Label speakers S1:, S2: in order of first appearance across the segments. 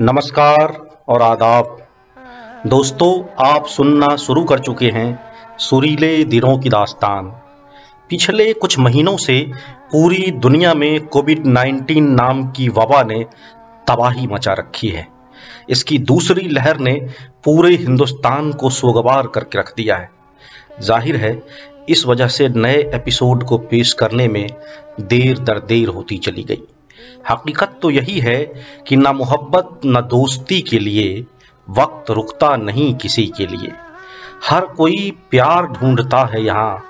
S1: नमस्कार और आदाब। दोस्तों, आप सुनना शुरू कर चुके हैं सुरीले दिनों की दास्तान। पिछले कुछ महीनों से पूरी दुनिया में कोविड 19 नाम की वबा ने तबाही मचा रखी है। इसकी दूसरी लहर ने पूरे हिंदुस्तान को सोगवार करके रख दिया है। ज़ाहिर है, इस वजह से नए एपिसोड को पेश करने में देर दर देर होती चली गई। हकीकत तो यही है कि ना मोहब्बत, ना दोस्ती के लिए वक्त रुकता नहीं किसी के लिए। हर कोई प्यार ढूंढता है यहाँ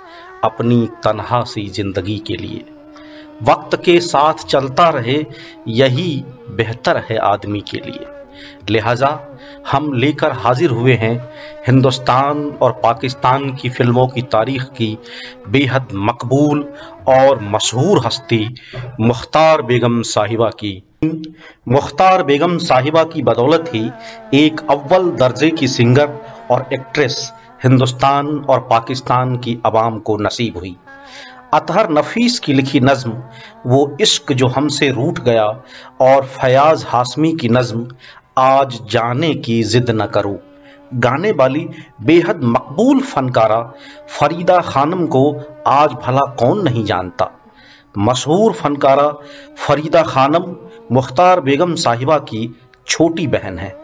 S1: अपनी तनहा सी ज़िंदगी के लिए। वक्त के साथ चलता रहे, यही बेहतर है आदमी के लिए। लिहाजा हम लेकर हाजिर हुए हैं हिंदुस्तान और पाकिस्तान की फ़िल्मों की तारीख की बेहद मकबूल और मशहूर हस्ती मुख्तार बेगम साहिबा की। मुख्तार बेगम साहिबा की बदौलत ही एक अव्वल दर्जे की सिंगर और एक्ट्रेस हिंदुस्तान और पाकिस्तान की आवाम को नसीब हुई। अतहर नफीस की लिखी नज्म, वो इश्क जो हमसे रूठ गया और फयाज हाशमी की नज्म आज जाने की जिद न करो। गाने वाली बेहद मकबूल फनकारा फरीदा खानम को आज भला कौन नहीं जानता। मशहूर फनकारा फरीदा खानम मुख्तार बेगम साहिबा की छोटी बहन है।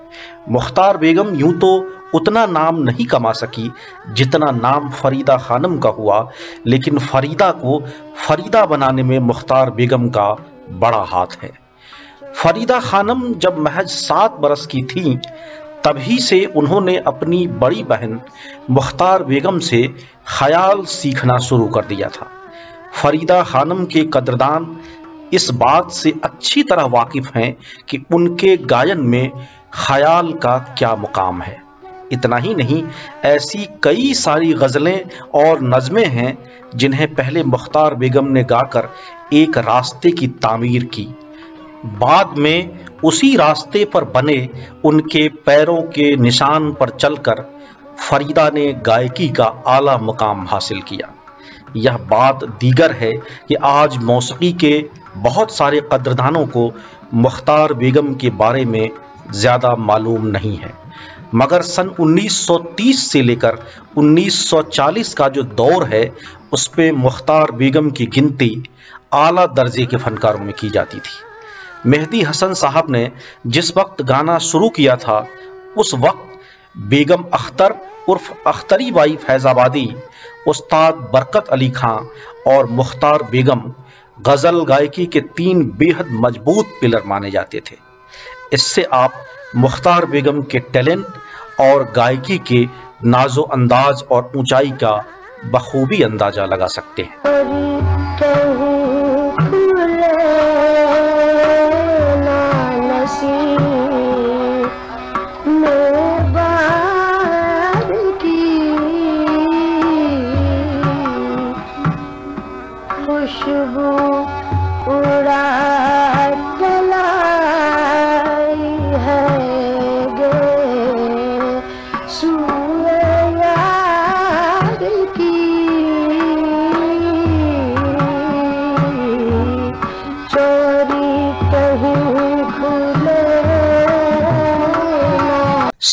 S1: मुख्तार बेगम यूँ तो उतना नाम नहीं कमा सकी जितना नाम फरीदा खानम का हुआ, लेकिन फरीदा को फरीदा बनाने में मुख्तार बेगम का बड़ा हाथ है। फरीदा खानम जब महज सात बरस की थी, तभी से उन्होंने अपनी बड़ी बहन मुख्तार बेगम से ख्याल सीखना शुरू कर दिया था। फरीदा खानम के कदरदान इस बात से अच्छी तरह वाकिफ हैं कि उनके गायन में ख्याल का क्या मुकाम है। इतना ही नहीं, ऐसी कई सारी गज़लें और नज़में हैं जिन्हें पहले मुख्तार बेगम ने गाकर एक रास्ते की तामीर की। बाद में उसी रास्ते पर बने उनके पैरों के निशान पर चलकर फरीदा ने गायकी का आला मुकाम हासिल किया। यह बात दीगर है कि आज मौसीकी के बहुत सारे कदरदानों को मुख्तार बेगम के बारे में ज़्यादा मालूम नहीं है। मगर सन 1930 से लेकर 1940 का जो दौर है, उस पर मुख्तार बेगम की गिनती आला दर्जे के फनकारों में की जाती थी। मेहदी हसन साहब ने जिस वक्त गाना शुरू किया था, उस वक्त बेगम अख्तर उर्फ़ अख्तरी बाई फैजाबादी, उस्ताद बरकत अली खां और मुख्तार बेगम गज़ल गायकी के तीन बेहद मज़बूत पिलर माने जाते थे। इससे आप मुख्तार बेगम के टैलेंट और गायकी के नाजो अंदाज और ऊंचाई का बखूबी अंदाज़ा लगा सकते हैं।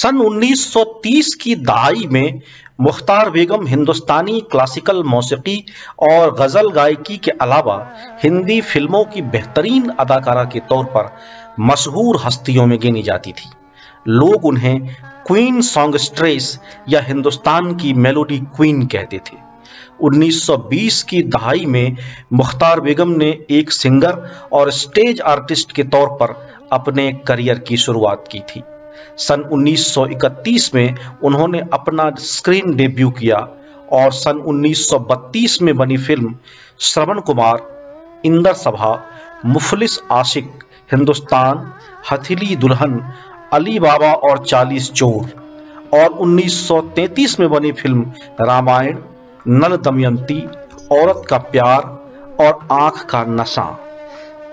S1: सन 1930 की दहाई में मुख्तार बेगम हिंदुस्तानी क्लासिकल मौसीकी और गज़ल गायकी के अलावा हिंदी फ़िल्मों की बेहतरीन अदाकारा के तौर पर मशहूर हस्तियों में गिनी जाती थी। लोग उन्हें क्वीन सॉन्ग स्ट्रेस या हिंदुस्तान की मेलोडी क्वीन कहते थे। 1920 की दहाई में मुख्तार बेगम ने एक सिंगर और स्टेज आर्टिस्ट के तौर पर अपने करियर की शुरुआत की थी। सन 1931 में उन्होंने अपना स्क्रीन डेब्यू किया और सन 1932 में बनी फ़िल्म श्रवण कुमार, इंदर सभा, मुफलिस आशिक, हिंदुस्तान, हथीली दुल्हन, अली बाबा और चालीस चोर और 1933 में बनी फ़िल्म रामायण, नल दमयंती, औरत का प्यार और आँख का नशा।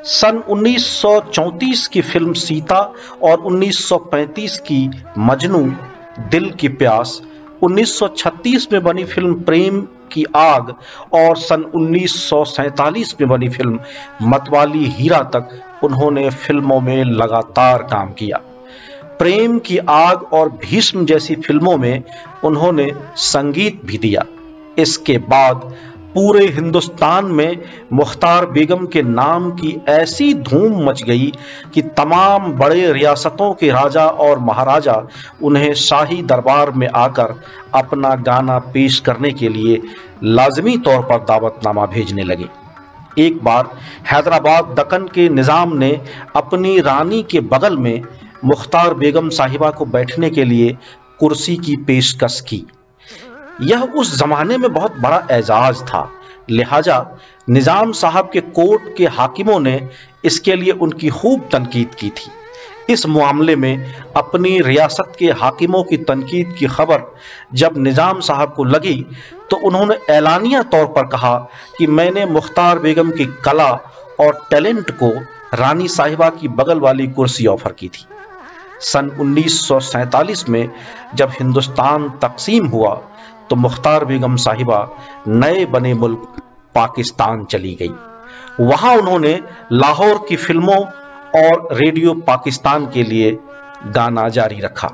S1: सन 1934 की फ़िल्म सीता और 1935 की मजनू, दिल की प्यास। 1936 में बनी फ़िल्म प्रेम की आग और सन 1947 में बनी फ़िल्म मतवाली हीरा तक उन्होंने फ़िल्मों में लगातार काम किया। प्रेम की आग और भीष्म जैसी फ़िल्मों में उन्होंने संगीत भी दिया। इसके बाद पूरे हिंदुस्तान में मुख्तार बेगम के नाम की ऐसी धूम मच गई कि तमाम बड़े रियासतों के राजा और महाराजा उन्हें शाही दरबार में आकर अपना गाना पेश करने के लिए लाजमी तौर पर दावतनामा भेजने लगे। एक बार हैदराबाद दक्कन के निज़ाम ने अपनी रानी के बगल में मुख्तार बेगम साहिबा को बैठने के लिए कुर्सी की पेशकश की। यह उस जमाने में बहुत बड़ा एजाज था। लिहाजा निज़ाम साहब के कोर्ट के हाकिमों ने इसके लिए उनकी खूब तनकीद की थी। इस मामले में अपनी रियासत के हाकिमों की तनकीद की खबर जब निज़ाम साहब को लगी तो उन्होंने एलानिया तौर पर कहा कि मैंने मुख्तार बेगम की कला और टैलेंट को रानी साहिबा की बगल वाली कुर्सी ऑफ़र की थी। सन 1947 में जब हिंदुस्तान तकसीम हुआ तो मुख्तार बेगम साहिबा नए बने मुल्क पाकिस्तान चली गई। वहाँ उन्होंने लाहौर की फ़िल्मों और रेडियो पाकिस्तान के लिए गाना जारी रखा।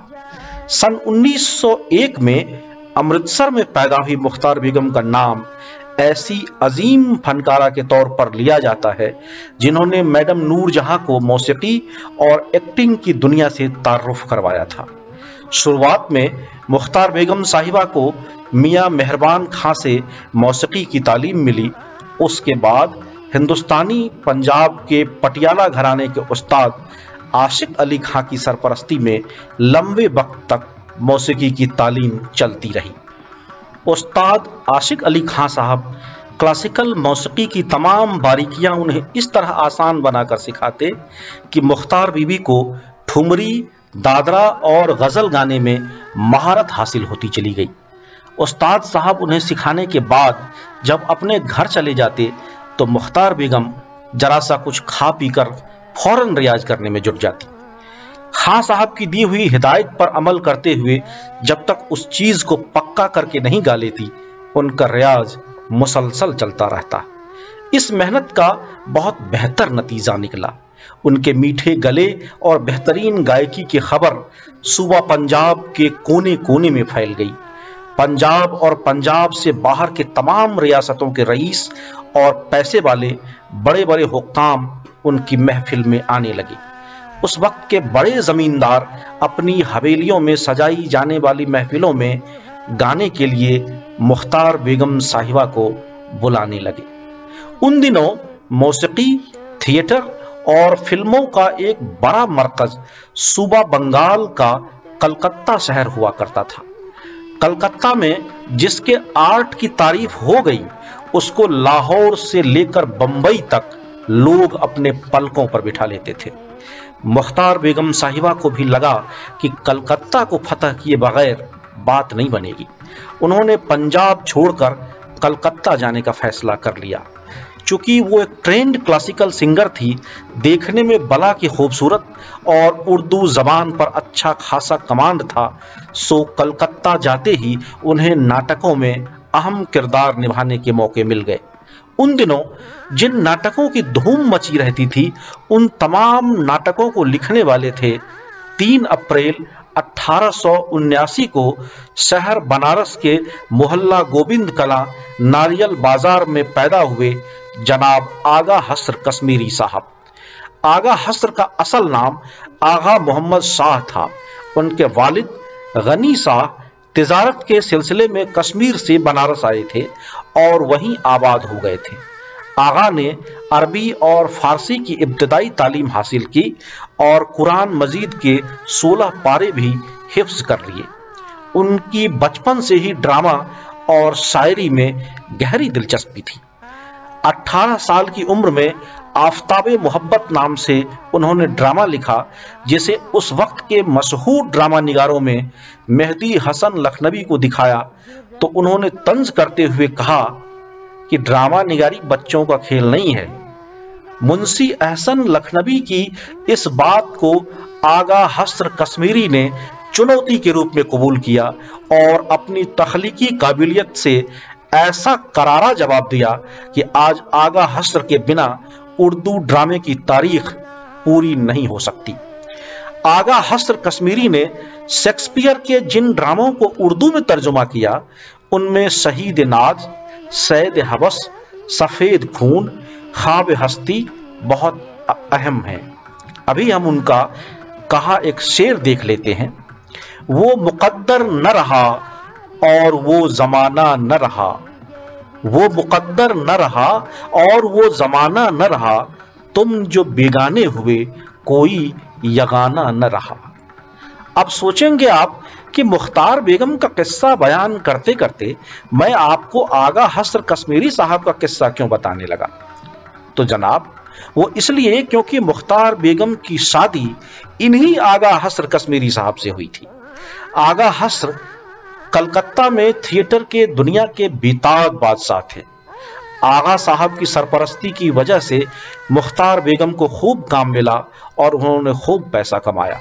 S1: सन 1901 में अमृतसर में पैदा हुई मुख्तार बेगम का नाम ऐसी अजीम फनकारा के तौर पर लिया जाता है, जिन्होंने मैडम नूर जहाँ को मौसीकी और एक्टिंग की दुनिया से तारुफ करवाया था। शुरुआत में मुख्तार बेगम साहिबा को मियाँ मेहरबान खां से मौसीकी की तालीम मिली। उसके बाद हिंदुस्तानी पंजाब के पटियाला घराने के उस्ताद आशिक अली खां की सरपरस्ती में लंबे वक्त तक मौसीकी की तालीम चलती रही। उस्ताद आशिक अली खां साहब क्लासिकल मौसीकी की तमाम बारीकियाँ उन्हें इस तरह आसान बनाकर सिखाते कि मुख्तार बीबी को ठुमरी दादरा और गज़ल गाने में महारत हासिल होती चली गई। उस्ताद साहब उन्हें सिखाने के बाद जब अपने घर चले जाते तो मुख्तार बेगम जरा सा कुछ खा पी कर फ़ौरन रियाज करने में जुट जाती। खां साहब की दी हुई हिदायत पर अमल करते हुए जब तक उस चीज़ को पक्का करके नहीं गा लेती, उनका रियाज मुसलसल चलता रहता। इस मेहनत का बहुत बेहतर नतीजा निकला। उनके मीठे गले और बेहतरीन गायकी की खबर सूबा पंजाब के कोने कोने में फैल गई। पंजाब और पंजाब से बाहर के तमाम रियासतों के रईस और पैसे वाले बड़े बड़े हुक्काम उनकी महफिल में आने लगे। उस वक्त के बड़े जमींदार अपनी हवेलियों में सजाई जाने वाली महफिलों में गाने के लिए मुख्तार बेगम साहिबा को बुलाने लगे। उन दिनों मौसीकी, थिएटर और फ़िल्मों का एक बड़ा मरकज सूबा बंगाल का कलकत्ता शहर हुआ करता था। कलकत्ता में जिसके आर्ट की तारीफ़ हो गई, उसको लाहौर से लेकर बंबई तक लोग अपने पलकों पर बिठा लेते थे। मुख्तार बेगम साहिबा को भी लगा कि कलकत्ता को फतह किए बगैर बात नहीं बनेगी। उन्होंने पंजाब छोड़कर कलकत्ता जाने का फैसला कर लिया। चूँकि वो एक ट्रेंड क्लासिकल सिंगर थी, देखने में बला की खूबसूरत और उर्दू जबान पर अच्छा खासा कमांड था, सो कलकत्ता जाते ही उन्हें नाटकों में अहम किरदार निभाने के मौके मिल गए। उन दिनों जिन नाटकों की धूम मची रहती थी, उन तमाम नाटकों को लिखने वाले थे तीन अप्रैल अठारह को शहर बनारस के मोहल्ला गोविंद कला नारियल बाज़ार में पैदा हुए जनाब आगा हसर कश्मीरी साहब। आगा हसर का असल नाम आगा मोहम्मद शाह था। उनके वालिद गनी शाह तजारत के सिलसिले में कश्मीर से बनारस आए थे और वहीं आबाद हो गए थे। आगा ने अरबी और फारसी की इब्तदाई तालीम हासिल की और कुरान मजीद के 16 पारे भी हिफ्ज कर लिए। उनकी बचपन से ही ड्रामा और शायरी में गहरी दिलचस्पी थी। 18 साल की उम्र में आफ्ताब मोहब्बत नाम से उन्होंने ड्रामा लिखा, जिसे उस वक्त के मशहूर ड्रामा निगारों में मेहदी हसन लखनवी को दिखाया। तो उन्होंने तंज करते हुए कहा कि ड्रामा निगारी बच्चों का खेल नहीं है। मुंशी अहसन लखनवी की इस बात को आगा हस्र कश्मीरी ने चुनौती के रूप में कबूल किया और अपनी तखलीकी काबिलियत से ऐसा करारा जवाब दिया कि आज आगा हस्र के बिना उर्दू ड्रामे की तारीख पूरी नहीं हो सकती। आगा हस्र कश्मीरी ने शेक्सपियर के जिन ड्रामों को उर्दू में तर्जुमा किया, उनमें शहीद नाज, सैद हवस, सफ़ेद खून खाब हस्ती बहुत अहम है। अभी हम उनका कहा एक शेर देख लेते हैं। वो मुकद्दर न रहा और वो जमाना न रहा। वो मुकद्दर न रहा और वो जमाना न रहा। तुम जो बेगाने हुए, कोई यगाना न रहा। अब सोचेंगे आप कि मुख्तार बेगम का किस्सा बयान करते करते मैं आपको आगा हसर कश्मीरी साहब का किस्सा क्यों बताने लगा? तो जनाब, वो इसलिए क्योंकि मुख्तार बेगम की शादी इन्हीं आगा हसर कश्मीरी साहब से हुई थी। आगा हसर कलकत्ता में थिएटर के दुनिया के बेताज बादशाह थे। आगा साहब की सरपरस्ती की वजह से मुख्तार बेगम को खूब काम मिला और उन्होंने खूब पैसा कमाया।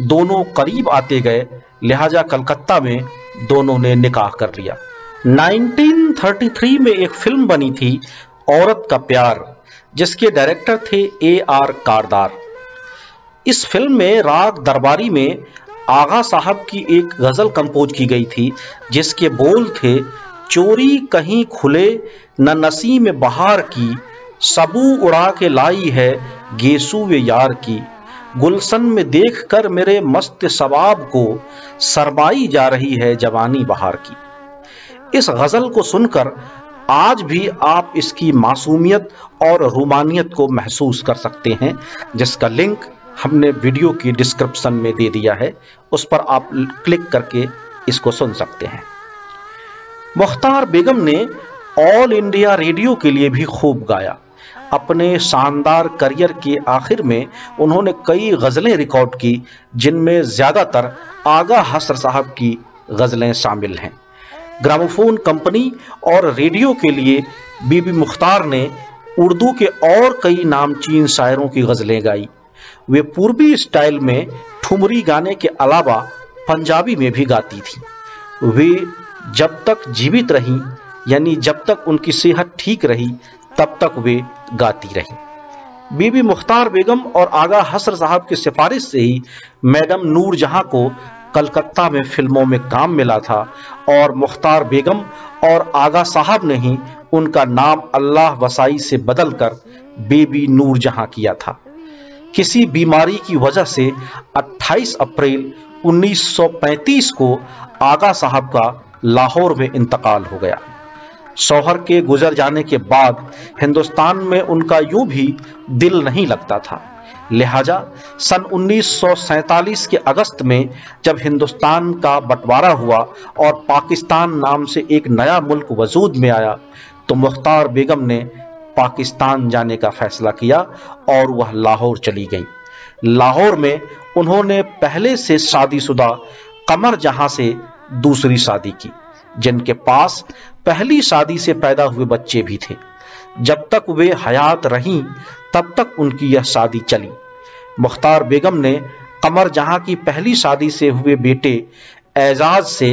S1: दोनों करीब आते गए, लिहाजा कलकत्ता में दोनों ने निकाह कर लिया। 1933 में एक फ़िल्म बनी थी, औरत का प्यार, जिसके डायरेक्टर थे ए आर कारदार। इस फ़िल्म में राग दरबारी में आगा साहब की एक गज़ल कंपोज की गई थी, जिसके बोल थे, चोरी कहीं खुले, न नसी में बहार की, सबू उड़ा के लाई है गेसू वे यार की। गुलशन में देख कर मेरे मस्त सवाब को सरमाई जा रही है जवानी बहार की। इस गज़ल को सुनकर आज भी आप इसकी मासूमियत और रोमानियत को महसूस कर सकते हैं, जिसका लिंक हमने वीडियो की डिस्क्रिप्शन में दे दिया है, उस पर आप क्लिक करके इसको सुन सकते हैं। मुख्तार बेगम ने ऑल इंडिया रेडियो के लिए भी खूब गाया। अपने शानदार करियर के आखिर में उन्होंने कई गज़लें रिकॉर्ड की, जिनमें ज़्यादातर आगा हसर साहब की गज़लें शामिल हैं। ग्रामोफोन कंपनी और रेडियो के लिए बीबी मुख्तार ने उर्दू के और कई नामचीन शायरों की गज़लें गाई। वे पूर्वी स्टाइल में ठुमरी गाने के अलावा पंजाबी में भी गाती थी। वे जब तक जीवित रहीं, यानी जब तक उनकी सेहत ठीक रही, तब तक वे गाती रही। बीबी मुख्तार बेगम और आगा हसर साहब की सिफारिश से ही मैडम नूर जहाँ को कलकत्ता में फ़िल्मों में काम मिला था और मुख्तार बेगम और आगा साहब ने ही उनका नाम अल्लाह वसाई से बदलकर बेबी नूर जहाँ किया था। किसी बीमारी की वजह से 28 अप्रैल 1935 को आगा साहब का लाहौर में इंतकाल हो गया। शौहर के गुजर जाने के बाद हिंदुस्तान में उनका यूँ भी दिल नहीं लगता था। लिहाजा सन 1947 के अगस्त में जब हिंदुस्तान का बंटवारा हुआ और पाकिस्तान नाम से एक नया मुल्क वजूद में आया तो मुख्तार बेगम ने पाकिस्तान जाने का फैसला किया और वह लाहौर चली गई। लाहौर में उन्होंने पहले से शादीशुदा कमर जहाँ से दूसरी शादी की, जिनके पास पहली शादी से पैदा हुए बच्चे भी थे। जब तक वे हयात रहीं, तब तक उनकी यह शादी चली। मुख्तार बेगम ने कमर जहाँ की पहली शादी से हुए बेटे एजाज से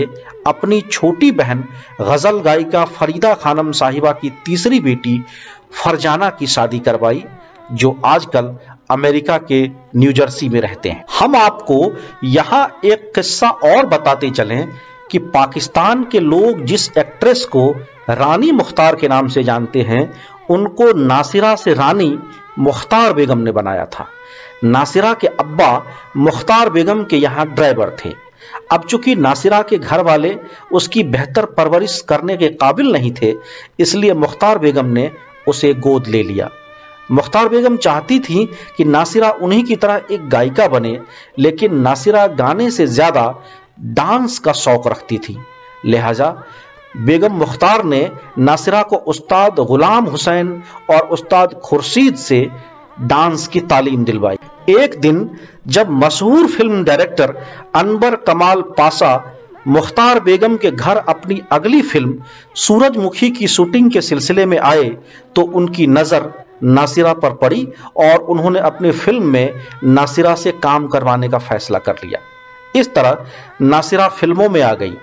S1: अपनी छोटी बहन गज़ल गायिका फरीदा खानम साहिबा की तीसरी बेटी फरजाना की शादी करवाई, जो आजकल अमेरिका के न्यूजर्सी में रहते हैं। हम आपको यहाँ एक किस्सा और बताते चलें कि पाकिस्तान के लोग जिस एक्ट्रेस को रानी मुख्तार के नाम से जानते हैं, उनको नासिरा से रानी मुख्तार बेगम ने बनाया था। नासिरा के अब्बा मुख्तार बेगम के यहाँ ड्राइवर थे। अब चूँकि नासिरा के घर वाले उसकी बेहतर परवरिश करने के काबिल नहीं थे, इसलिए मुख्तार बेगम ने उसे गोद ले लिया। मुख्तार बेगम चाहती थी कि नासिरा उन्हीं की तरह एक गायिका बने, लेकिन नासिरा गाने से ज़्यादा डांस का शौक रखती थी। लिहाजा बेगम मुख्तार ने नासिरा को उस्ताद गुलाम हुसैन और उस्ताद खुर्शीद से डांस की तालीम दिलवाई। एक दिन जब मशहूर फ़िल्म डायरेक्टर अनबर कमाल पासा मुख्तार बेगम के घर अपनी अगली फ़िल्म, सूरजमुखी की शूटिंग के सिलसिले में आए तो उनकी नज़र नासिरा पर पड़ी और उन्होंने अपनी फ़िल्म में नासिरा से काम करवाने का फैसला कर लिया। इस तरह नासिरा फ़िल्मों में आ गई।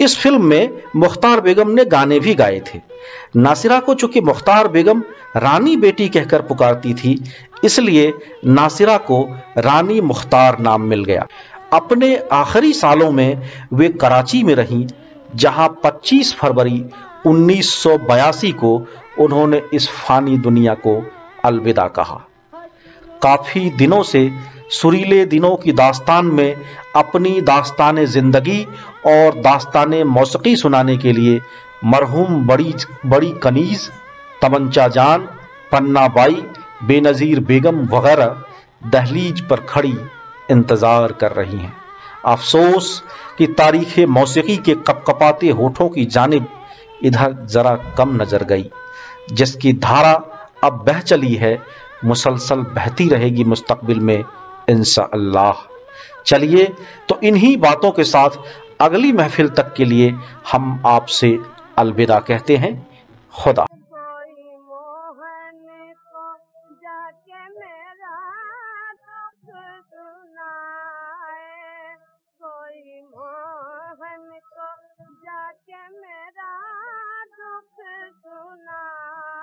S1: इस फ़िल्म में मुख्तार बेगम ने गाने भी गाए थे। नासिरा को चूँकि मुख्तार बेगम रानी बेटी कहकर पुकारती थी, इसलिए नासिरा को रानी मुख्तार नाम मिल गया। अपने आखिरी सालों में वे कराची में रहीं, जहाँ 25 फरवरी 1982 को उन्होंने इस फानी दुनिया को अलविदा कहा। काफ़ी दिनों से सुरीले दिनों की दास्तान में अपनी दास्तान ज़िंदगी और दास्तान मौसीकी सुनाने के लिए मरहूम बड़ी बड़ी कनीज तमंचा जान, पन्ना बाई, बेनज़ीर बेगम वगैरह दहलीज पर खड़ी इंतज़ार कर रही हैं। अफसोस कि तारीख मौसीकी के कपकपाते होठों की जानब इधर ज़रा कम नज़र गई, जिसकी धारा अब बह चली है। मुसलसल बहती रहेगी मुस्तकबिल में इंशा चलिए तो इन्हीं बातों के साथ अगली महफिल तक के लिए हम आपसे अलविदा कहते हैं। खुदा।